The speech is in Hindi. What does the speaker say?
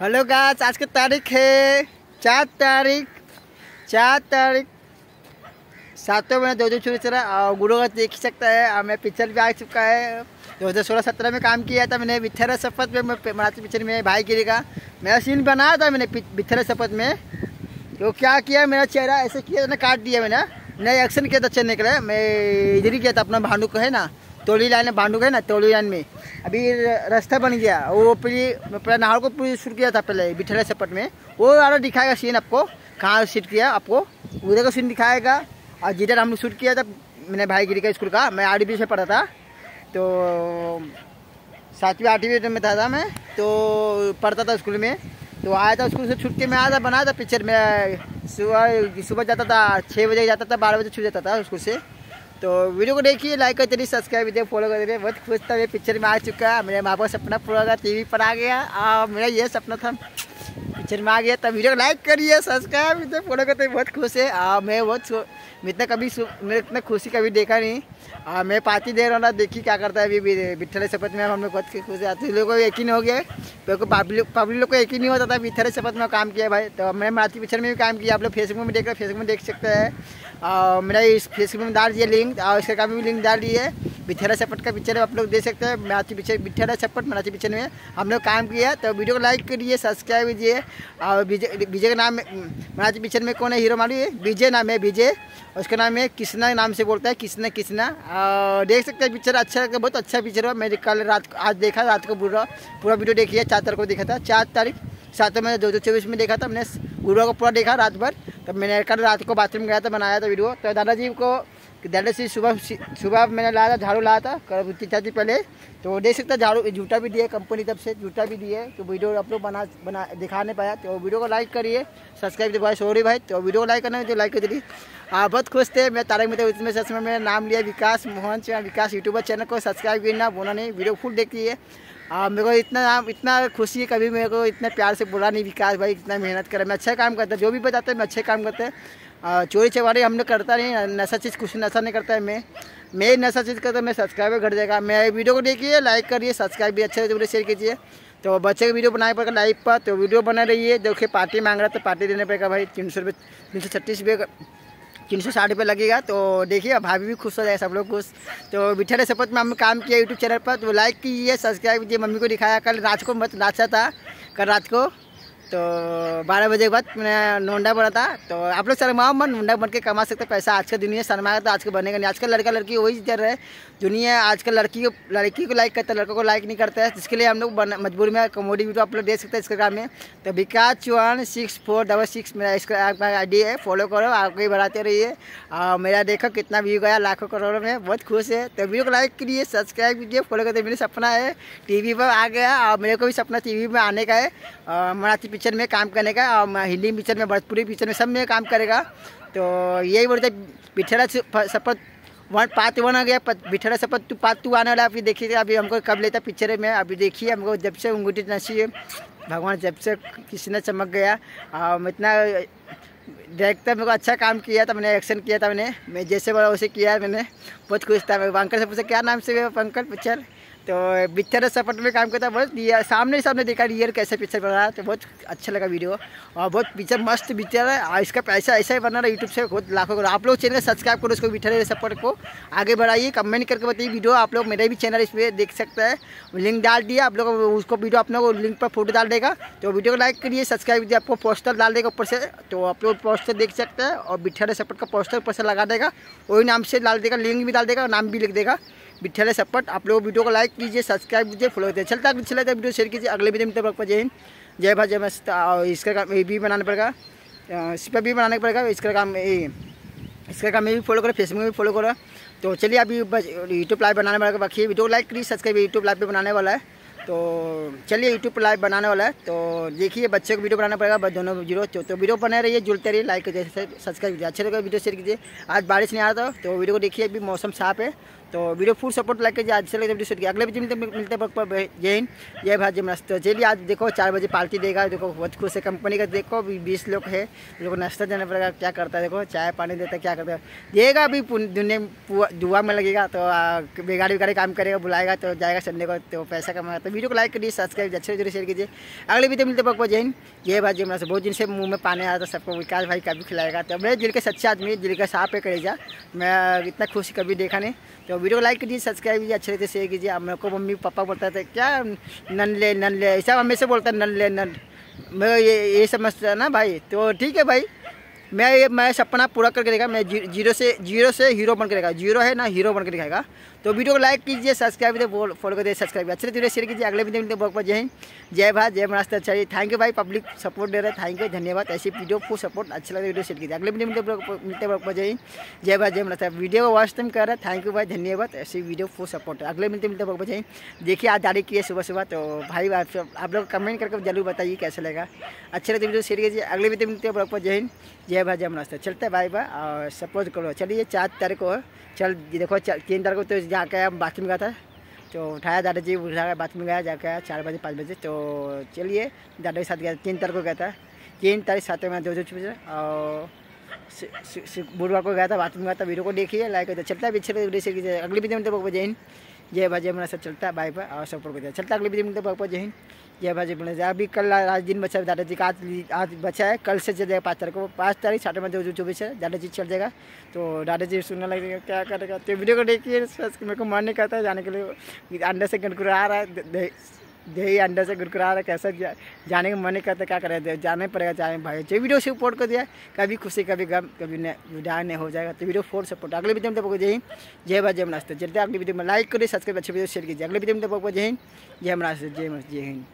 हेलो गाइस, आज की तारीख है चार तारीख चार तारीख। सातों महीने दो हज़ार चौबीस और गुरु का देख सकता है, और मैं पिक्चर भी आ चुका है। दो हज़ार सोलह, सत्रह में काम किया था मैंने, बिथरा शपथ में मराठी पिक्चर में भाई गिरी का। मेरा सीन बनाया था मैंने बिथरा शपथ में। तो क्या किया, मेरा चेहरा ऐसे किया ना काट दिया मैंने। नए एक्शन किया था अच्छे निकले मैं इधर ही किया था, अपना भानु को है ना। तोली लाइन में भांडू ना तोली लाइन में। अभी रास्ता बन गया। वो पूरी पूरा नाहर को पूरी शूट किया था पहले बिठला सपट में वो वाला दिखाएगा सीन आपको। कहाँ शूट किया आपको। उधर का सीन दिखाएगा। और जिधर हमने शूट किया था मैंने भाई गिरी का स्कूल का मैं आर डी से पढ़ा था। तो सातवीं आठवीं में था, था मैं। तो पढ़ता था स्कूल में। तो आया था स्कूल से छुट के मैं आया था बनाया था पिक्चर में सुबह सुबह जाता था छः बजे जाता था बारह बजे छूट जाता था स्कूल से। तो वीडियो को देखिए लाइक कर चलिए सब्सक्राइब कीजिए फॉलो कर दीजिए। बहुत खुश था, ये पिक्चर में आ चुका है। मेरे माँ बाप सपना पूरा होगा टीवी पर आ गया। और मेरा ये सपना था पिक्चर में आ गया तब वीडियो को लाइक करिए सब्सक्राइब कीजिए फॉलो करते बहुत खुश है। और मैं बहुत मैं इतना कभी मैं इतना खुशी कभी देखा नहीं। आ, मैं पार्टी दे रहा हूँ ना देखिए क्या करता है अभी बिठले शपथ में हम लोग बहुत खुश आते लोगों को यकीन हो गया मेरे को पब्लिक पब्लिक लोग को यकीन नहीं होता था बिठले शपथ में काम किया भाई। तो मैं मराठी पिक्चर में भी काम किया आप लोग फेसबुक में देख रहे फेसबुक में देख सकते हैं। और मेरा इस फेसबुक में डाल दिए लिंक और इसके काम भी लिंक डाल दिए बिठेरा चपट का पिक्चर आप लोग देख सकते हैं। मराठी पिक्चर बिठेरा चपट मराठी पिक्चर में हम लोग काम किया तो वीडियो को लाइक करिए सब्सक्राइब कीजिए। और विजय विजय का नाम मराठी पिक्चर में कौन है हीरो मालूम है? विजय नाम है विजय उसका नाम है कृष्णा, नाम से बोलता है कृष्णा कृष्णा। देख सकते हैं पिक्चर अच्छा लगता है बहुत अच्छा पिक्चर हुआ। मैंने कल रात को, आज देखा, रात को पूरा पूरा वीडियो देखिए चार तारीख को देखा था। चार तारीख, सात महीने दो हज़ार चौबीस में देखा था मैंने। गुरुवार को पूरा देखा रात भर। तब मैंने कल रात को बाथरूम गया था, बनाया था वीडियो तो दादाजी को दादाजी सुबह सुबह मैंने लाया था झाड़ू लाया था कर तीन चार दिन पहले। तो देख सकते झाड़ू जूता भी दिए कंपनी तब से जूता भी दिए तो वीडियो आप लोग बना बना दिखा नहीं पाया। तो वीडियो को लाइक करिए सब्सक्राइब भाई सॉरी भाई। तो वीडियो को लाइक करना तो लाइक कर दीजिए आप बहुत खुश थे मैं तारक मित्र उसमें सच में नाम लिया विकास मोहन विकास यूट्यूबर चैनल को सब्सक्राइब करना बोला नहीं वीडियो फुल देखिए आ, मेरे को इतना नाम इतना खुशी है कभी मेरे को इतना प्यार से बोला नहीं विकास भाई इतना मेहनत करे। मैं अच्छा काम करता जो भी बताते हैं मैं अच्छे काम करते हैं। चोरी चवारी हम लोग करता नहीं, नशा चीज़ कुछ नशा नहीं करता है, मैं मैं नशा चीज़ करता मैं सब्सक्राइबर घट जाएगा। मैं वीडियो को देखिए लाइक करिए सब्सक्राइब भी अच्छे से शेयर कीजिए। तो बच्चे का वीडियो बनाए पड़ेगा लाइव पर तो वीडियो बना रही है देखिए पार्टी मांग रहा तो पार्टी देने पड़ेगा भाई, तीन सौ रुपये, तीन सौ छत्तीस रुपये तीन सौ साठ रुपये लगेगा। तो देखिए भाभी भी खुश हो जाए, सब लोग खुश। तो बिठे शपथ में हमने काम किया यूट्यूब चैनल पर तो लाइक कीजिए सब्सक्राइब कीजिए। मम्मी को दिखाया, कल रात को मत नाचा था, कल रात को तो बारह बजे के बाद मैंने नोंडा बना था तो आप लोग शर्माओ मन नोंडा बन के कमा सकते पैसा। आज का दुनिया शर्माएगा तो आज का बनेगा नहीं। आजकल लड़का लड़की वही चल रहे दुनिया आजकल लड़की को लड़की को लाइक करता है, लड़कों को लाइक नहीं करता है, जिसके लिए हम लोग मजबूरी में कमोडी वीडियो आप लोग देख सकते हैं इंस्टाग्राम में। तो Vikas Chauhan six four double six मेरा इसका आई डी है फॉलो करो, आगे बढ़ाते रहिए। और मेरा देखो कितना व्यू गया, लाखों करोड़ों में, बहुत खुश है। तो वीडियो को लाइक करिए सब्सक्राइब कीजिए फॉलो करते मेरा सपना है टीवी पर आ गया, और मेरे को भी सपना टी में आने का है। मराठी पिक्चर में काम करने का हिंदी पिक्चर में भोजपुरी पिक्चर में सब में काम करेगा। तो यही बोलते बिठेरा शपथ वन पार्ट वन आ गया बिठेरा शपथ टू पार्ट टू आने वाला अभी देखिए, अभी हमको कब लेता पिक्चर में, अभी देखिए, हमको जब से उंगूठी है, भगवान जब से किसी ने चमक गया। और इतना डायरेक्टर मेरे को अच्छा काम किया था, मैंने एक्शन किया था मैंने। मैं जैसे बोला, वैसे किया मैंने। बहुत खुश था, मैं अंकल से पूछा, क्या नाम से पंकल पिक्चर? तो पिक्चर सपोर्ट में काम करता है बहुत सामने सामने देखा रियल कैसे पिक्चर बना रहा है तो बहुत अच्छा लगा वीडियो और बहुत पिक्चर मस्त पिक्चर है, और इसका पैसा ऐसा ही बना रहा है यूट्यूब से, बहुत लाखों करो आप लोग चैनल सब्सक्राइब करो, उसको पिक्चर सपोर्ट को। आगे बढ़ाइए कमेंट करके बताइए वीडियो आप लोग मेरा भी चैनल इसमें देख सकते हैं। लिंक डाल दिया, आप लोग उसको वीडियो अपने को लिंक पर फ़ोटो डाल देगा। तो वीडियो को लाइक करिए सब्सक्राइब कीजिए आपको पोस्टर डाल देगा ऊपर से। तो आप लोग पोस्टर देख सकते हैं, और बिठा सपोर्ट का पोस्टर ऊपर से लगा देगा। वही नाम से डाल देगा लिंक भी डाल देगा, नाम भी लिख देगा। बिठले सपट आप लोग वीडियो को लाइक कीजिए सब्सक्राइब कीजिए फॉलो कीजिए। चलता है चलता है वीडियो शेयर कीजिए। अगले वीडियो में तब जय हिंद। जय भाई जय मस्त। इसका काम ये भी बनाना पड़ेगा। इस पर भी बनाना पड़ेगा। इसका काम ये इसका काम भी फॉलो करो फेसबुक में भी फॉलो करो। तो चलिए अभी यूट्यूब लाइव बनाने वाला बाकी वीडियो लाइक करिए सब्सक्राइब यूट्यूब लाइव पे बनाने वाला है। तो चलिए यूट्यूब पर लाइव बनाने वाला है। तो देखिए बच्चे को वीडियो बनाना पड़ेगा। दोनों वीडियो तो, तो वीडियो बने रहिए जुड़ते रहिए लाइक कीजिए सब्सक्राइब कीजिए। अच्छे लगे वीडियो शेयर कीजिए। आज बारिश नहीं आ रहा था तो वीडियो को देखिए अभी मौसम साफ़ है। तो वीडियो फुल सपोर्ट लाइक कीजिए, आज चले वीडियो शूट अगले वीडियो मिलते मिलते वक्त जय हिंद, जय भारत, जय मस्त चलिए आज देखो, चार बजे पार्टी देगा, देखो, बहुत खुश है कंपनी का, देखो अभी बीस लोग है लोग नाश्ता देना पड़ेगा क्या करता है, देखो, चाय पानी देता है, क्या करता है। देगा अभी दुनिया दुआ में लगेगा तो बेगाड़ी बेगाड़ी काम करेगा, बुलाएगा तो जाएगा संडे को तो पैसा कमाएगा। तो वीडियो को लाइक करिए सब्सक्राइब अच्छे ज़रूर शेयर कीजिए। अगले वीडियो मिलते वक्त जय हिंद, जय भारत, जय मस्त बहुत दिन से मुँह में पानी आया था, सबको विकास भाई कभी खिलाएगा तो मेरे दिल के सच्चे आदमी, दिल का साफ़ है करेगा। मैं इतना खुश कभी देखा नहीं तो वीडियो को लाइक कीजिए, सब्सक्राइब कीजिए, अच्छे तरीके से शेयर कीजिए। मेरे को मम्मी पापा बोलता था, क्या नन ले नन ले ऐसा हमेशा बोलता नन ले नन मैं ये ये समझता ना भाई। तो ठीक है भाई। मैं मैं सपना पूरा करके देखा मैं ज़ीरो से ज़ीरो से हीरो बन के ज़ीरो है ना हीरो बन कर दिखाएगा। तो वीडियो को लाइक कीजिए, सब्सक्राइब कीजिए, फॉलो कर दीजिए सब्सक्राइब अच्छे से शेयर कीजिए। अगले वीडियो मिलते बहुत बहुत जय हिंद। जय भारत, जय महाराष्ट्र। अच्छा थैंक यू भाई पब्लिक सपोर्ट दे रहे थैंक यू धन्यवाद। ऐसी वीडियो फुल सपोर्ट अच्छा लगे वीडियो शेयर कीजिए। अगले वीडियो मिलते मिलते बहुत जय हिंद। जय भारत, जय महाराष्ट्र। वीडियो को वॉच तुम कर रहे थैंक यू भाई, धन्यवाद। ऐसी वीडियो फुल सपोर्ट अगले मिलते मिलते बहुत जय हिंद। देखिए, आज जारी किए सुबह सुबह तो भाई, आप लोग कमेंट करके ज़रूर बताइए कैसे लगा। अच्छे लगे वीडियो शेयर कीजिए। अगले वीडियो मिलते बहुत जय हिंद। जय भारत, जय महाराष्ट्र। चलते भाई भाई और सपोर्ट करो। चलिए, चार तारीख को चल देखो, चल तीन तारीख को तो जाके हम बाथरूम गया था। तो उठाया दादा जी उठा बाथरूम गया, जाके चार बजे, पाँच बजे। तो चलिए दादा के साथ गया तीन तारीख को गया था। तीन तारीख सात में दो बजे। और बुधवार को गया था बाथरूम गया था। वीडियो को देखिए लाइक चलता है, पीछे अगली वीडियो में तो जैन जय भाई जय मेरा सब चलता है, बाय और सब है चलता अगले वीडियो में तो जय हिंद। जय भाई जय अभी कल आज दिन बचा है, दादाजी का आज आज बचा है। कल से चल जाएगा पाँच तारीख को। पाँच तारीख, साठ में जो चौबीस है। दादा जी चल जाएगा। तो दादा जी सुनने लगेगा, क्या करेगा? तो वीडियो को देखिए मेरे को मन नहीं करता जाने के लिए। अंदर से आ रहा है दही अंडा से गुरकुरा रहा कैसे जा, जाने का मन करता क्या करें जाने पड़ेगा चाहे भाई जो वीडियो सपोर्ट कर दिया कभी खुशी कभी गम कभी विदाई नहीं हो जाएगा तो वीडियो फोर सपोर्ट अगले वीडियो में देखो जय हिंद जय भाई जय मनास्ते जल्दी अगली वीडियो में लाइक करिए सब्सक्राइब अच्छे वीडियो शेयर कीजिए। अगले वीडियो में देखो जय हिंद जय मनास्ते जय जय हिंद।